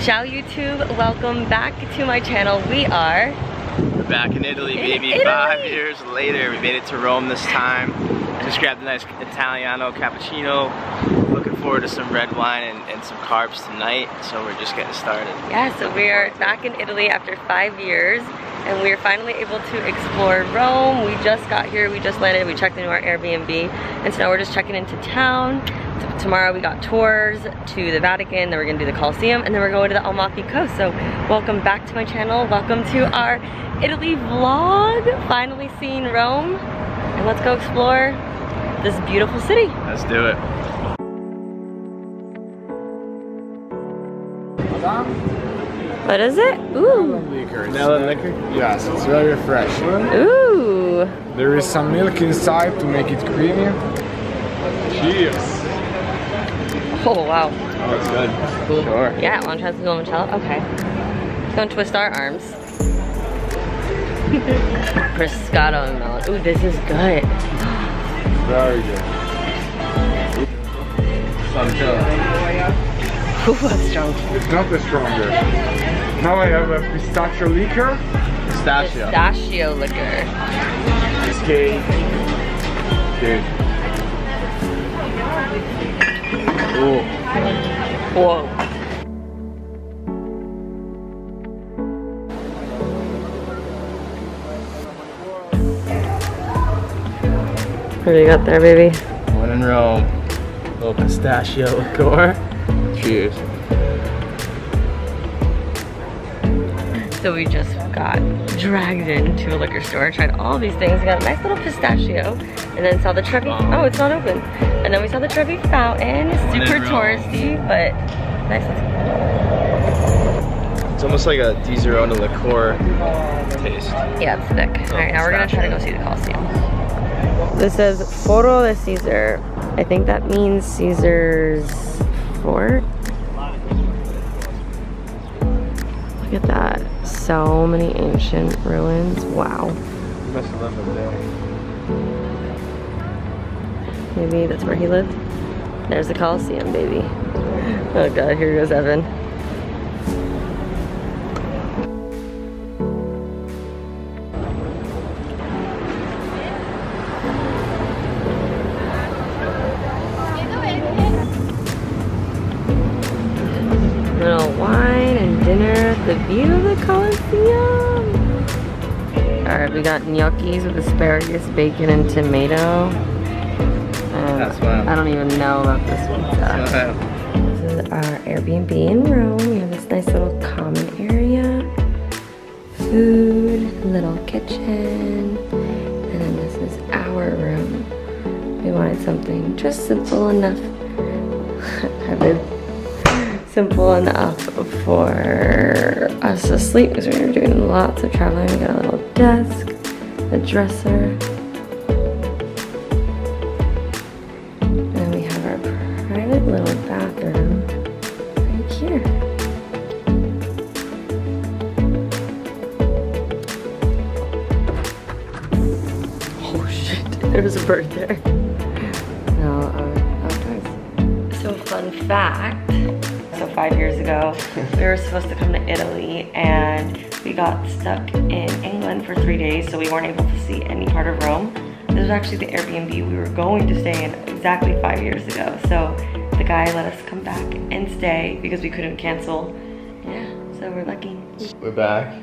Ciao YouTube, welcome back to my channel. We are We're back in Italy, In baby. Italy. Five years later, we made it to Rome this time. Just grabbed a nice Italiano cappuccino. Looking forward to some red wine and, and some carbs tonight. So we're just getting started. Yeah, so we are back in Italy after five years and we are finally able to explore Rome. We just got here, we just landed, we checked into our Airbnb and so now we're just checking into town. T- Tomorrow we got tours to the Vatican, then we're gonna do the Colosseum and then we're going to the Amalfi Coast. So welcome back to my channel. Welcome to our Italy vlog. Finally seeing Rome and let's go explore this beautiful city. Let's do it. What is it? Ooh, liquor. Melon liquor? Yes, it's very refreshing. ooh. There is some milk inside to make it creamy. Cheers. Oh wow. Oh, it's good. Sure. Yeah, wanna try some limoncello? Okay. Don't twist our arms. Prosciutto and melon. Ooh, this is good. Very good. Ooh, that's strong. It's not the stronger. Now I have a pistachio liquor. Pistachio. Pistachio liquor. This cake. Dude. Ooh. Whoa. What do you got there, baby? One in Rome. A little pistachio liqueur. Cheers. So we just got dragged into a liquor store, tried all these things, got a nice little pistachio, and then saw the Trevi, oh, it's not open. And then we saw the Trevi Fountain, super um, touristy, but nice. It's almost like a Disaronno liqueur taste. Yeah, it's thick. Oh, all right, now we're gonna try to go see the Colosseum. This says Foro de Caesar. I think that means Caesar's fort. Look at that. So many ancient ruins. Wow. Must have lived there. Maybe that's where he lived. There's the Colosseum, baby. Oh god, here goes Evan. The view of the Colosseum. Alright, we got gnocchis with asparagus, bacon, and tomato. Um, That's wild. I don't even know about this pizza. This is our Airbnb in Rome. We have this nice little common area. Food, little kitchen. And then this is our room. We wanted something just simple enough. Evan. simple enough for us to sleep because we were doing lots of traveling. We got a little desk, a dresser. And we have our private little bathroom right here. Oh shit, there was a bird there. No, uh, outdoors. So fun fact, so five years ago, we were supposed to come to Italy and we got stuck in England for three days, so we weren't able to see any part of Rome. This was actually the Airbnb we were going to stay in exactly five years ago. So the guy let us come back and stay because we couldn't cancel. Yeah, so we're lucky. We're back.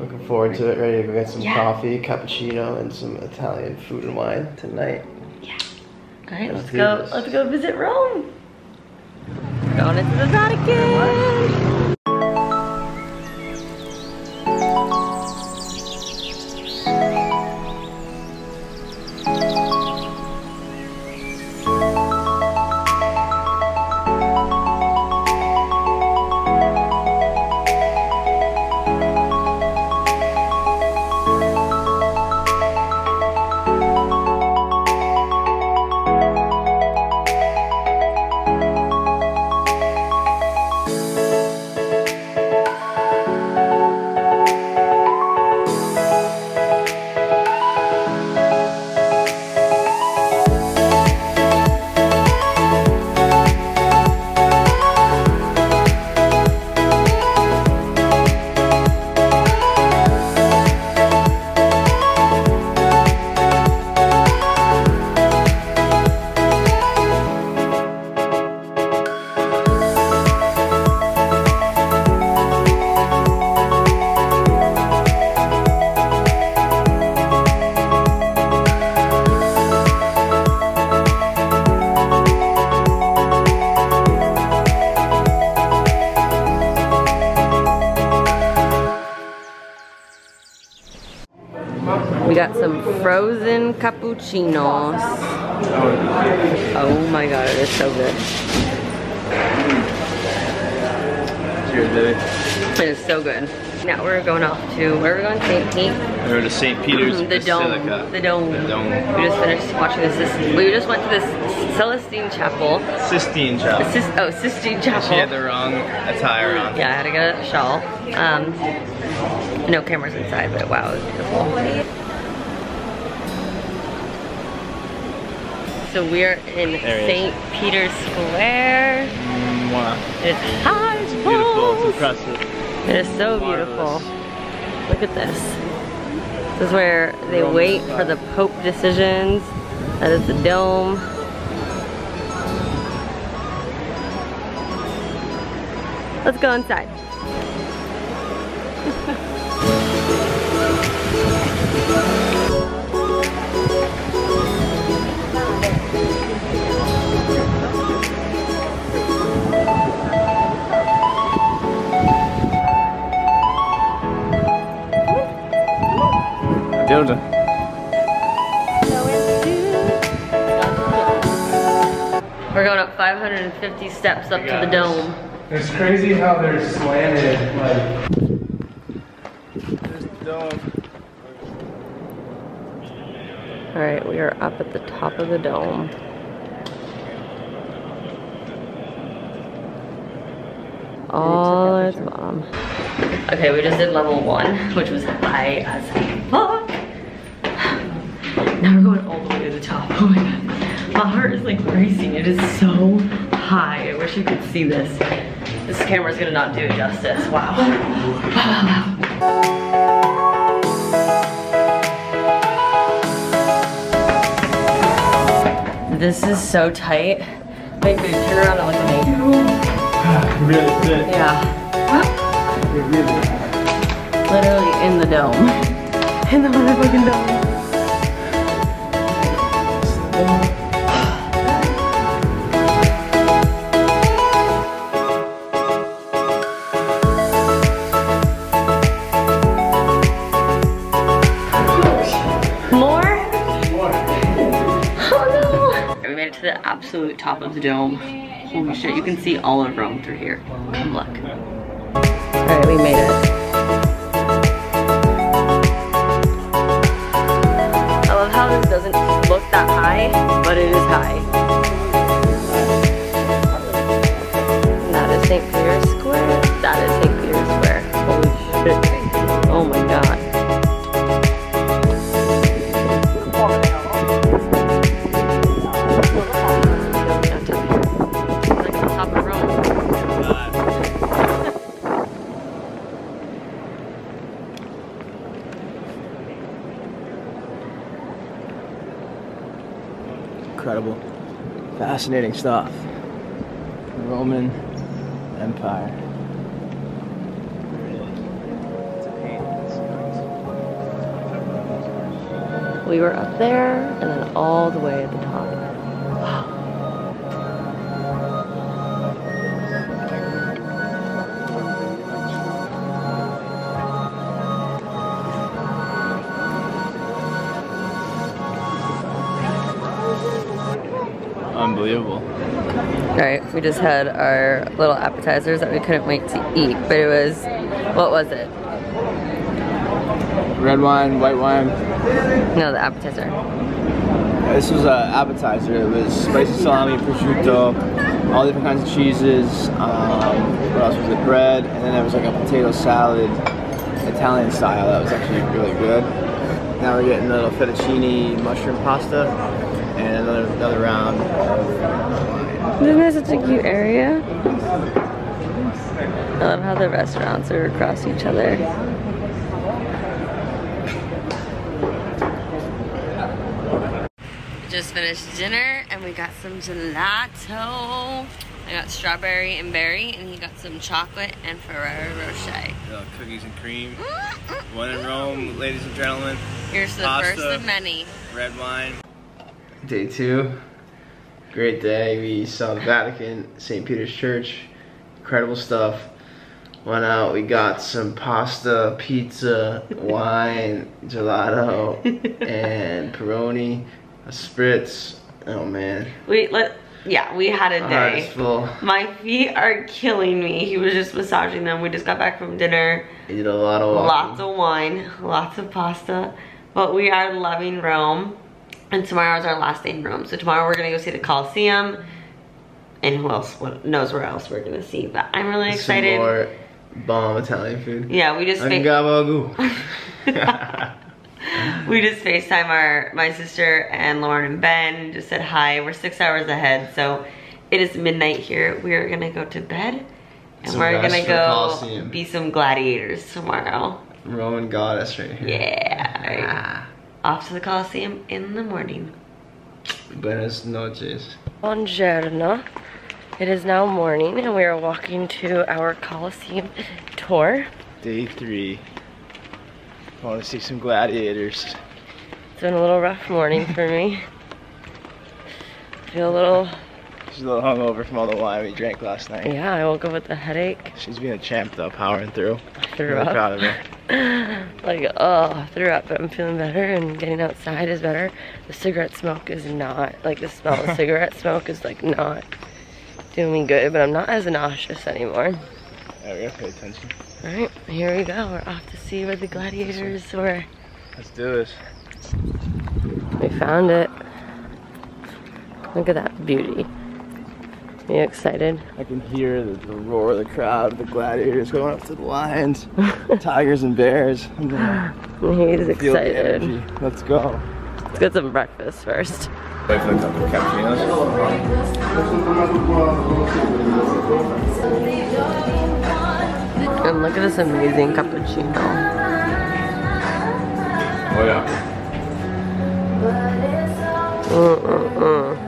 Looking forward to it. Ready to go get some Yeah. coffee, cappuccino, and some Italian food and wine tonight. Yeah. All right, Let's let's go. Let's go visit Rome. Going into the Vatican. Frozen cappuccinos. Oh my god, it is so good. Cheers, baby. It is so good. Now we're going off to, where are we going? St. Pete? We're to St. Peter's the dome. The dome. The dome. We just finished watching this. this we just went to this Celestine Chapel. Sistine Chapel. Sis, oh, Sistine Chapel. She had the wrong attire on. Yeah, I had to get a shawl. Um, no cameras inside, but wow, it was beautiful. So we're in St. Peter's Square. It's high as Beautiful. It's impressive. It is so beautiful. Look at this. This is where they Roman wait for the Pope decisions. That is the dome. Let's go inside. 550 steps up to the dome. It's crazy how they're slanted, like, Dome. All right, we are up at the top of the dome. All to the bottom. Okay, we just did level one, which was high as fuck. Now we're going all the way to the top. Oh my god. My heart is like racing. It is so high. I wish you could see this. This camera's gonna not do it justice. Wow. This is so tight. Wait, babe, turn around and look at me. really fit. Yeah. It really Literally in the dome. In the motherfucking dome. Top of the dome. Holy shit, you can see all of Rome through here. Come look. Alright, we made it. I love how this doesn't look that high, but it is high. That is St. Peter's Square. That is St. Peter's Square. Holy shit. Fascinating stuff. Roman Empire. We were up there and then all the way at the top. Unbelievable. Right, we just had our little appetizers that we couldn't wait to eat, but it was, what was it? Red wine, white wine. No, the appetizer. This was an appetizer. It was spicy salami, prosciutto, all different kinds of cheeses. Um, what else was it? Bread, and then there was like a potato salad, Italian style. That was actually really good. Now we're getting a little fettuccine mushroom pasta, and another another round of wine. Isn't this such a cute area? I love how the restaurants are across each other. Just finished dinner and we got some gelato. I got strawberry and berry and he got some chocolate and Ferrero Rocher. Little cookies and cream. One in Rome, ladies and gentlemen. Here's the Pasta. first of many. Red wine. Day two. Great day. We saw the Vatican, St. Peter's Church. Incredible stuff. Went out, we got some pasta, pizza, wine, gelato, and Peroni, a spritz. Oh man. We let yeah, we had a day. full. My feet are killing me. He was just massaging them. We just got back from dinner. We did a lot of walking. Lots of wine, lots of pasta. But we are loving Rome. And tomorrow is our last day in Rome. So tomorrow we're gonna go see the Colosseum. And who else what knows where else we're gonna see. But I'm really excited. Some more bomb Italian food. Yeah, we just we just FaceTime our my sister and Lauren and Ben. Just said hi. We're six hours ahead, so it is midnight here. We are gonna go to bed, and Some we're gonna go be some gladiators tomorrow. Roman goddess right here. Yeah. alright. Off to the Coliseum in the morning. Buenas noches. Buongiorno. It is now morning, and we are walking to our Coliseum tour. Day three. I want to see some gladiators. It's been a little rough morning for me. Feel a little She's a little hungover from all the wine we drank last night. Yeah, I woke up with a headache. She's being a champ though, powering through. Threw really up. proud of her. like, oh, I threw up, but I'm feeling better and getting outside is better. The cigarette smoke is not, like, the smell of cigarette smoke is, like, not doing me good, but I'm not as nauseous anymore. Yeah, we gotta pay attention. Alright, here we go. We're off to see where the gladiators were. Let's do this. We found it. Look at that beauty. Are you excited? I can hear the, the roar of the crowd, the gladiators going up to the lions, tigers and bears. And then He's excited. Let's go. Let's get some breakfast first. Wait for the cup of cappuccinos. And look at this amazing cappuccino. Oh yeah. Mm-mm-mm. You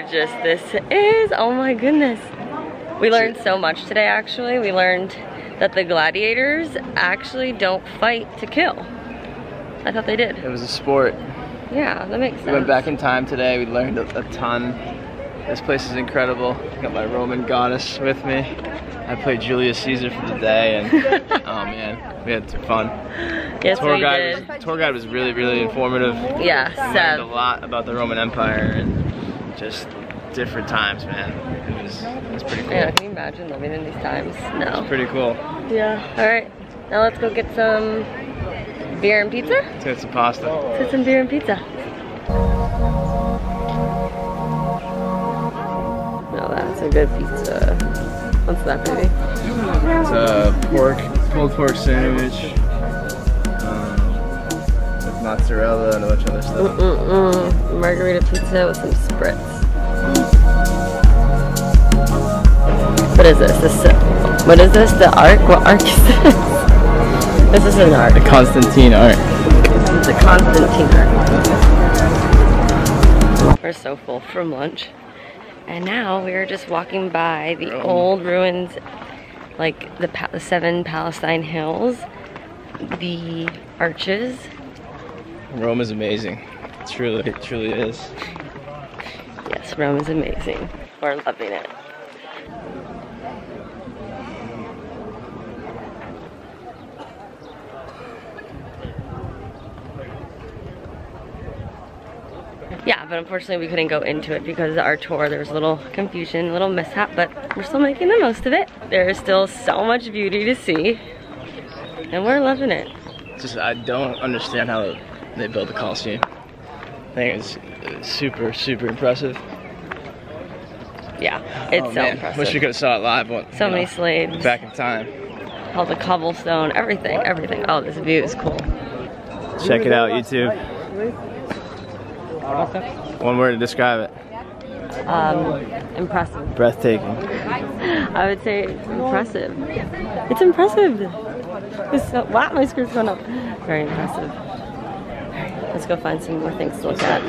gorgeous this is. Oh my goodness. We learned so much today, actually. We learned that the gladiators actually don't fight to kill. I thought they did. It was a sport. Yeah, that makes sense. We went back in time today. We learned a, a ton. This place is incredible. Got my Roman goddess with me. I played Julius Caesar for the day, and oh man, we had some fun. Yes, tour we guide did. was tour guide was really really informative. Yeah, Learned a lot about the Roman Empire and just different times, man. It was it was pretty cool. Yeah, can you imagine living in these times? No. It's Pretty cool. Yeah. All right. Now let's go get some beer and pizza. Let's get some pasta. Let's get some beer and pizza. No, that's a good pizza. What's that, baby? It's a pork, pulled pork sandwich with mozzarella and a bunch of other stuff. Mm-mm. Margarita pizza with some spritz. What is this? This what is this? The arc? What arc is this? This is an arc. The Constantine art. It's a Constantine arc. We're so full from lunch. And now we are just walking by the Rome. old ruins, like the, pa- the seven Palestine hills, the arches. Rome is amazing. It truly, it truly is. Yes, Rome is amazing. We're loving it. Yeah, but unfortunately we couldn't go into it because our tour there was a little confusion, a little mishap, but we're still making the most of it. There is still so much beauty to see, and we're loving it. Just I don't understand how they built the Colosseum. I think it's, it's super, super impressive. Yeah, it's Oh, so man. impressive. Wish we could have saw it live, but so many know, slaves. back in time. all the cobblestone, everything, everything. Oh, this view is cool. Check it out, YouTube. One word to describe it. Um, impressive. Breathtaking. I would say impressive. It's impressive. It's so, wow, my skirt's going up. Very impressive. Let's go find some more things to look at.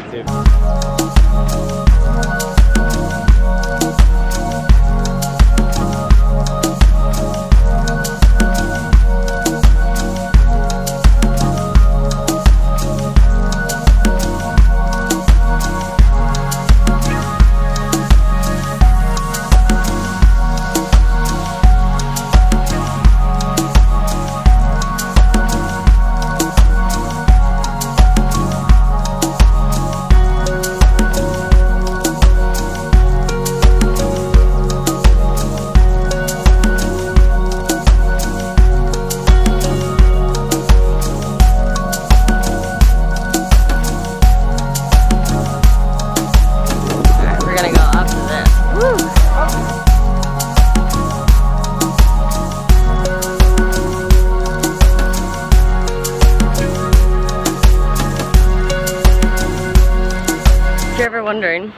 Wondering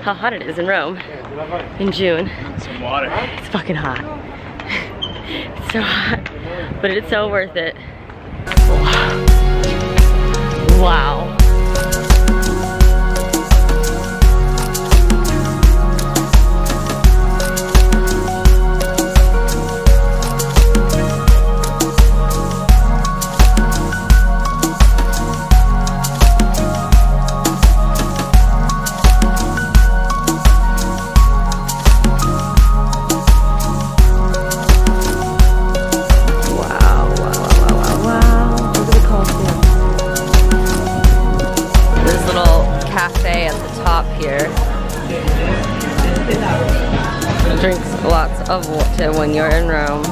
how hot it is in Rome in June, Some water. it's fucking hot. it's so hot, but it's so worth it. Wow. Wow. Of water when you're in Rome.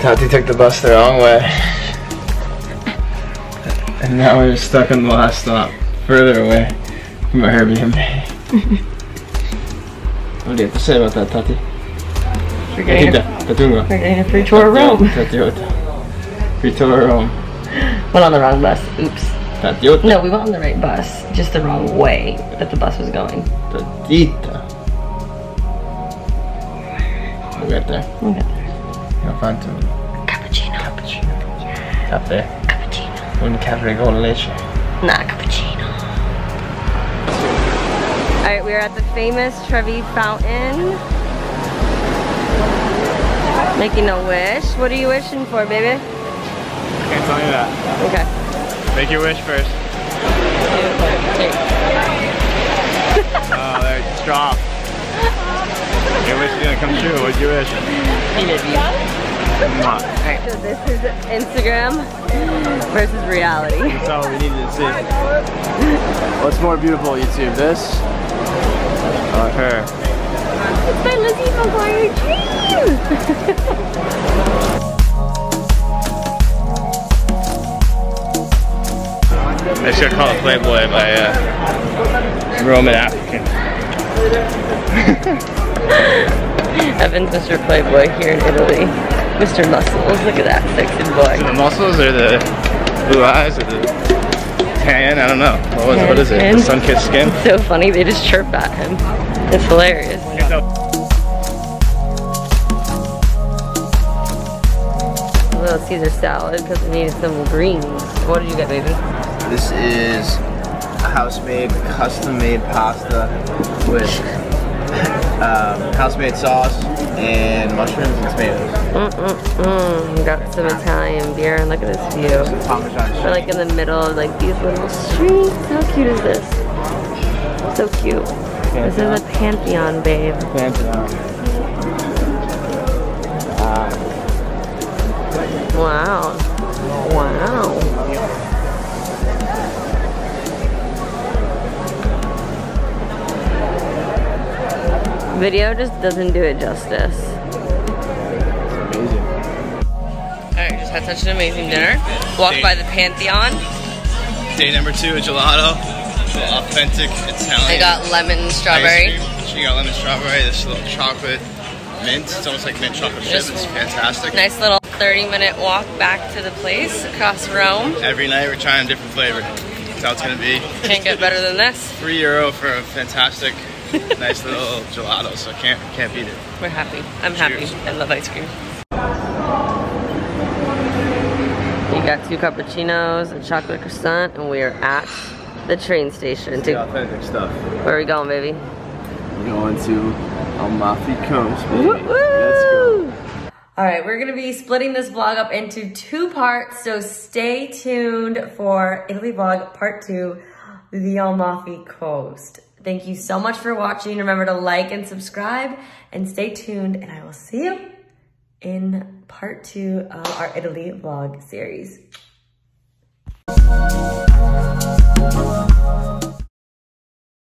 Tati took the bus the wrong way. And now we're stuck on the last stop, further away from our Airbnb. what do you have to say about that, Tati? We're getting, a, we're getting a free tour of Rome. Tatiota. Free tour of Rome. Went on the wrong bus. Oops. No, we went on the right bus, just the wrong way that the bus was going. Tatita. We'll there. We'll get there. You'll find some Cappuccino. cappuccino. Cafe. Cappuccino. Un cafe con leche. Not cappuccino. Alright, we are at the famous Trevi Fountain. Making a wish. What are you wishing for, baby? I Can't tell you that. Okay. Make your wish first. Oh, there, it's dropped. Your wish is gonna come true. What'd you wish? So this is Instagram versus reality. that's all we needed to see. What's more beautiful, YouTube? This or her? It's my Lizzie McGuire dream! They should call it Playboy by uh, Roman African. Evan's Mr. Playboy here in Italy. Mr. Muscles, look at that sexy The boy. muscles or the blue eyes or the tan? I don't know. What, was, what is it? The sun-kissed skin? It's so funny, they just chirp at him. It's hilarious. A little Caesar salad because we needed some greens. What did you get, baby? This is a house-made, custom-made pasta with um, house-made sauce and mushrooms and tomatoes. Mm-mm-mm. Got some Italian beer and look at this view. We're like in the middle of like these little streets. How cute is this? So cute. This is a Pantheon, babe. Pantheon. Wow. Wow. Video just doesn't do it justice. Amazing. Alright, just had such an amazing dinner. Walked by the Pantheon. Day number two, a gelato. Authentic Italian. I got lemon strawberry. cream. She got lemon strawberry, this little chocolate mint. It's almost like mint chocolate chip. It's fantastic. Nice little 30 minute walk back to the place across Rome. Every night we're trying a different flavor. That's how it's gonna be. Can't get better than this. Three euro for a fantastic, nice little gelato. So can't can't beat it. We're happy. I'm happy. I love ice cream. We got two cappuccinos and chocolate croissant, and we are at the train station. To, authentic stuff. where are we going, baby? We're going to Amalfi Coast, baby. Let's go. All right, we're gonna be splitting this vlog up into two parts, so stay tuned for Italy vlog part two, the Amalfi Coast. Thank you so much for watching. Remember to like and subscribe and stay tuned and I will see you in part two of our Italy vlog series.